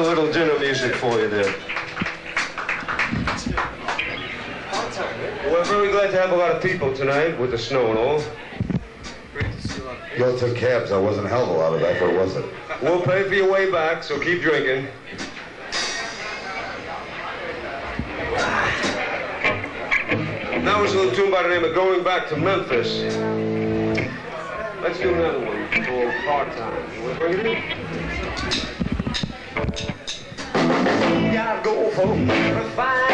a little dinner music for you there. We're very glad to have a lot of people tonight with the snow and all. Y'all took cabs. I wasn't a hell of a lot of effort, was it? We'll pay for your way back, so keep drinking. Now it's a little tune by the name of Going Back to Memphis. Let's do another one called Part Time. Gotta go for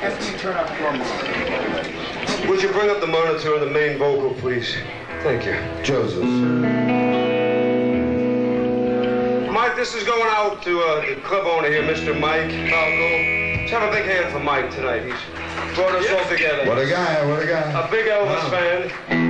After you turn up your monitor. Would you bring up the monitor and the main vocal, please? Thank you. Joseph. Mike, this is going out to uh, the club owner here, Mr. Mike Falco. Let's have a big hand for Mike tonight. He's brought us all together. What a guy, what a guy. A big Elvis Wow. fan.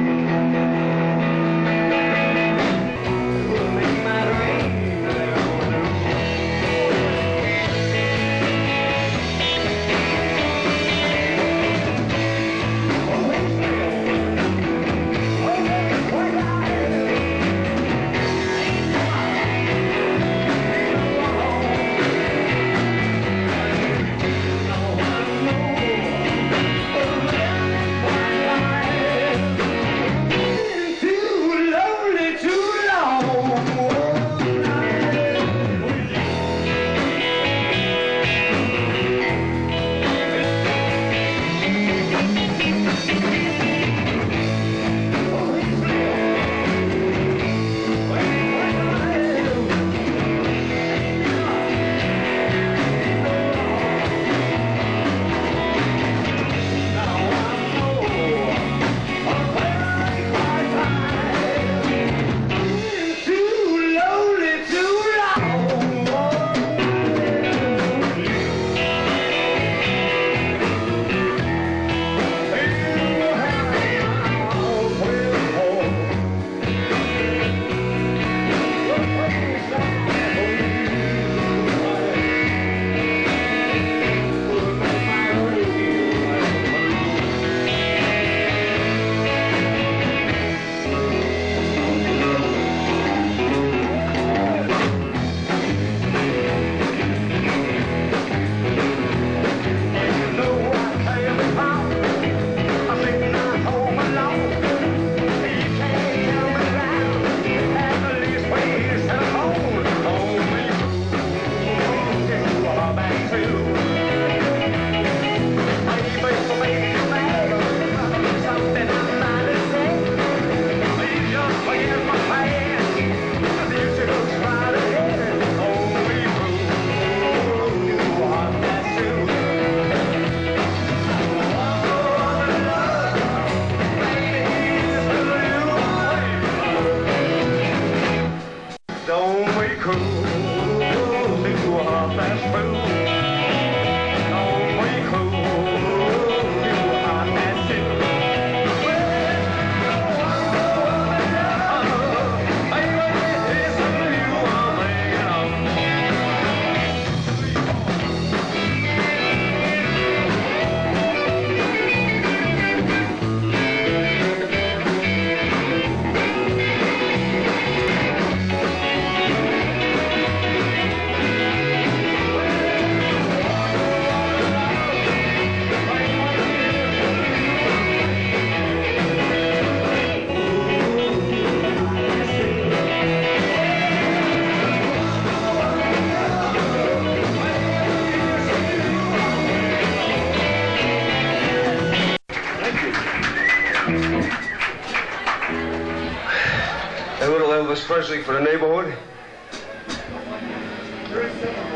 Elvis Presley for the neighborhood?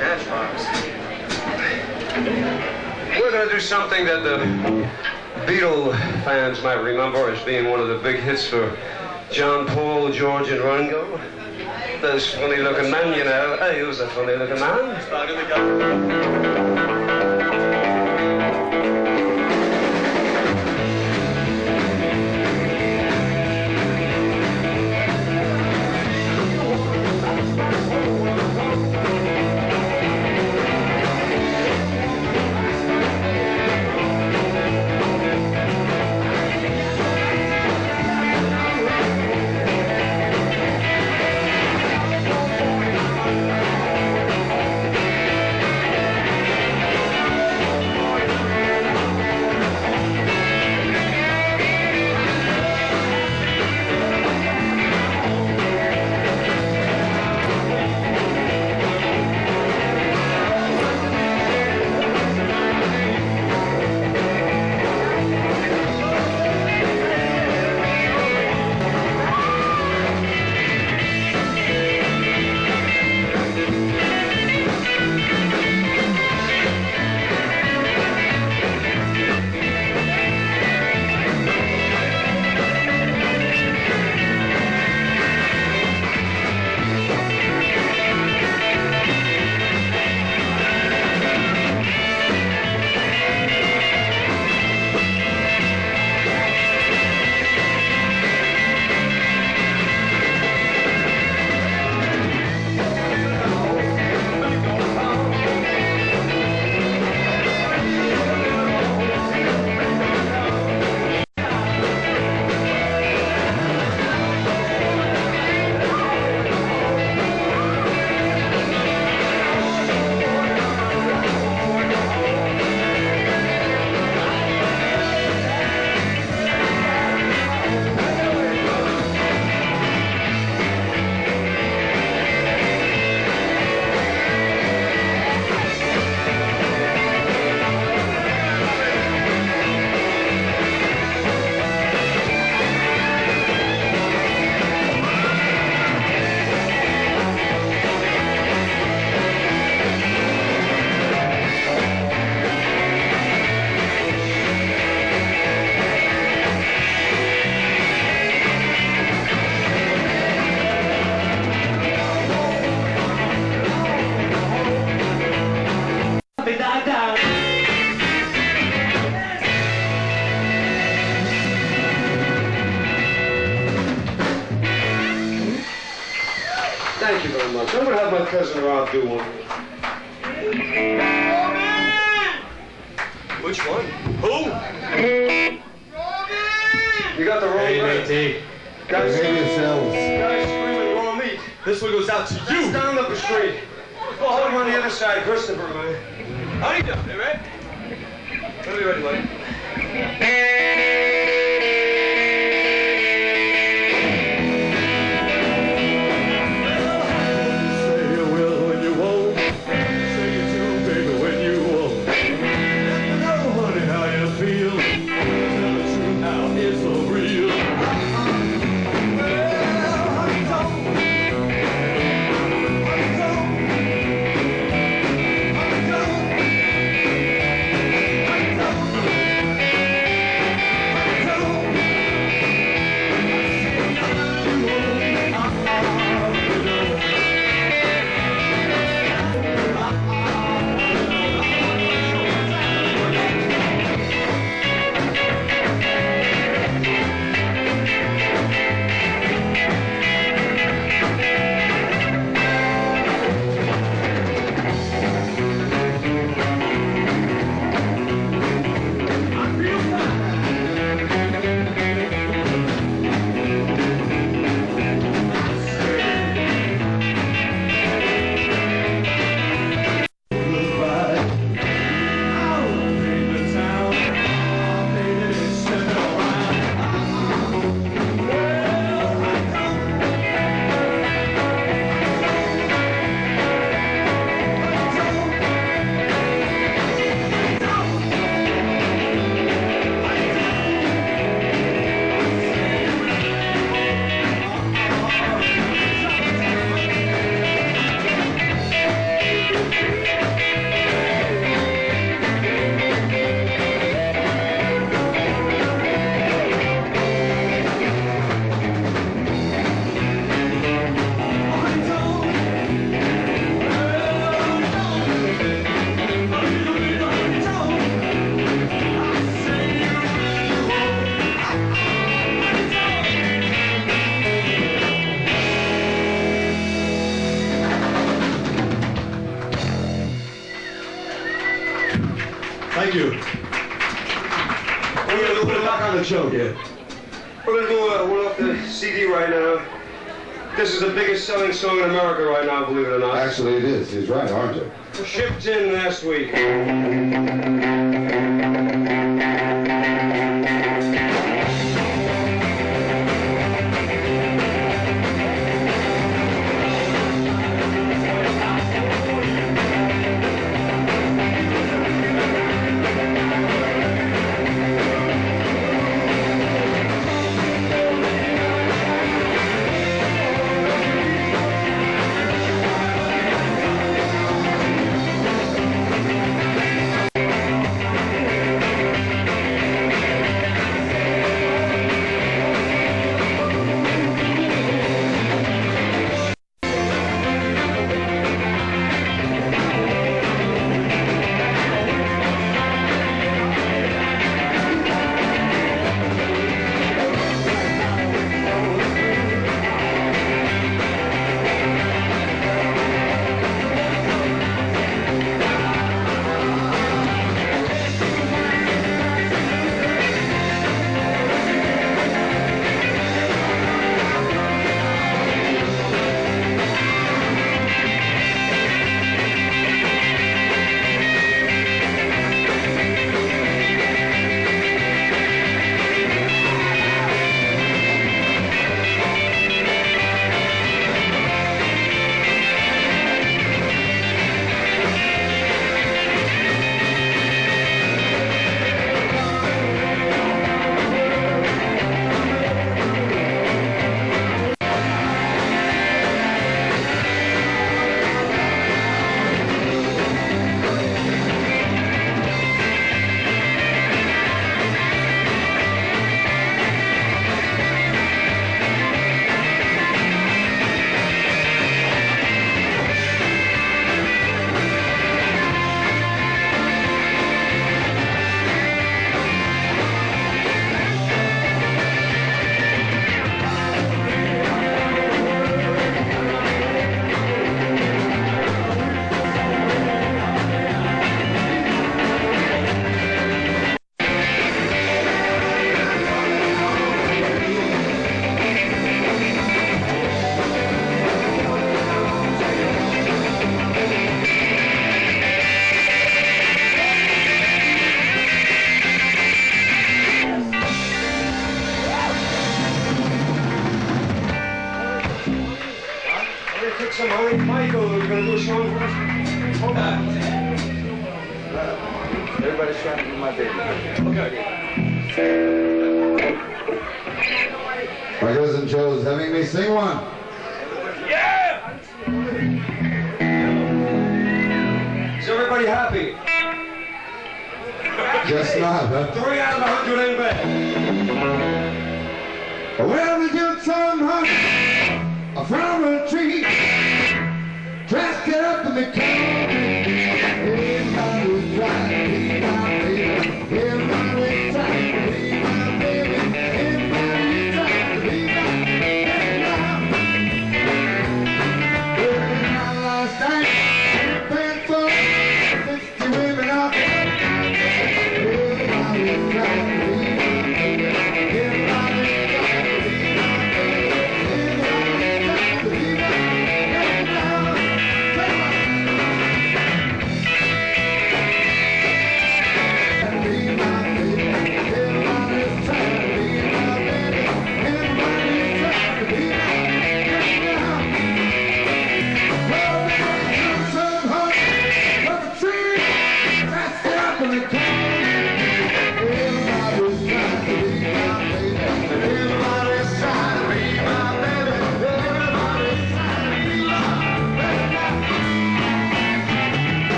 Matchbox. We're going to do something that the Beatle fans might remember as being one of the big hits for John Paul, George, and Ringo. This funny looking man, you know. Hey, he was a funny looking man. biggest selling song in America right now, believe it or not. Actually, it is. He's right, aren't you? Shipped in last week. Everybody happy? Just not, huh? Three out of a hundred ain't bad. Well, we get some honey from a tree, dressed it up in the car.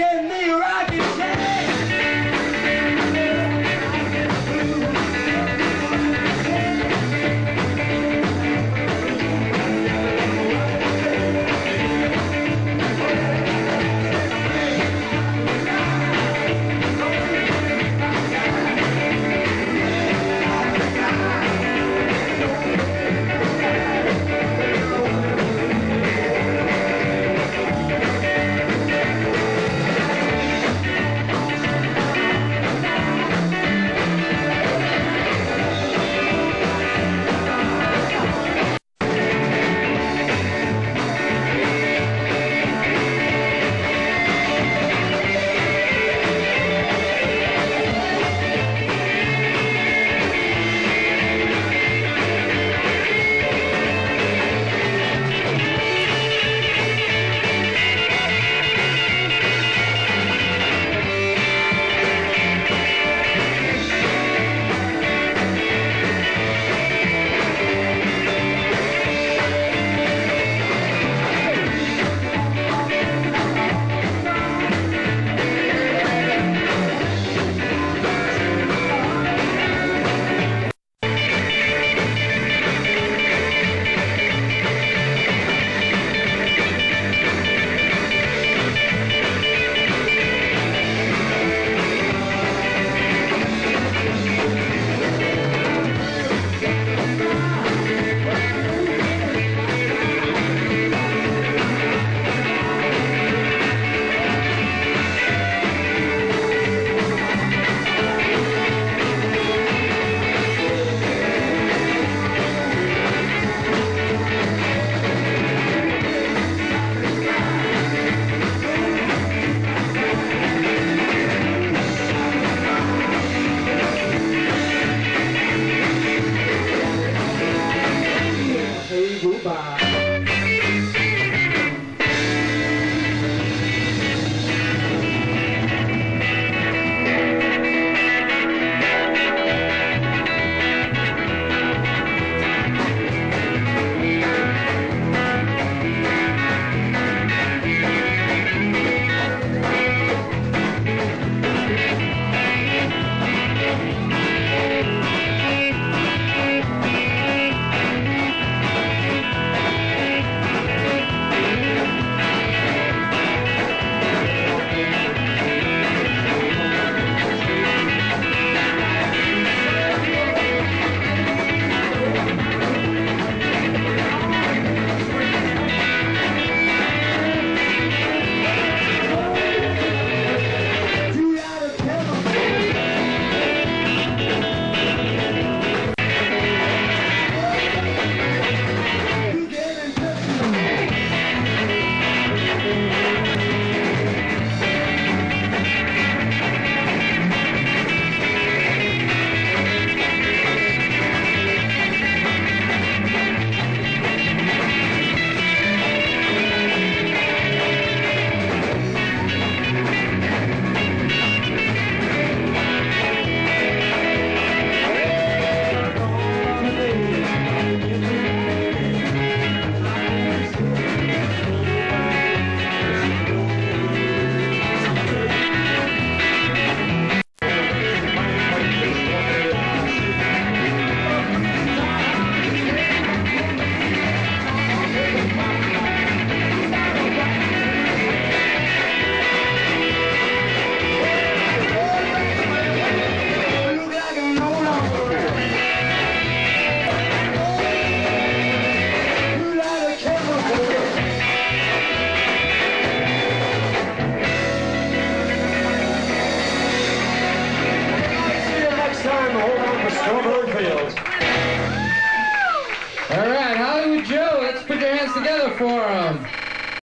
again.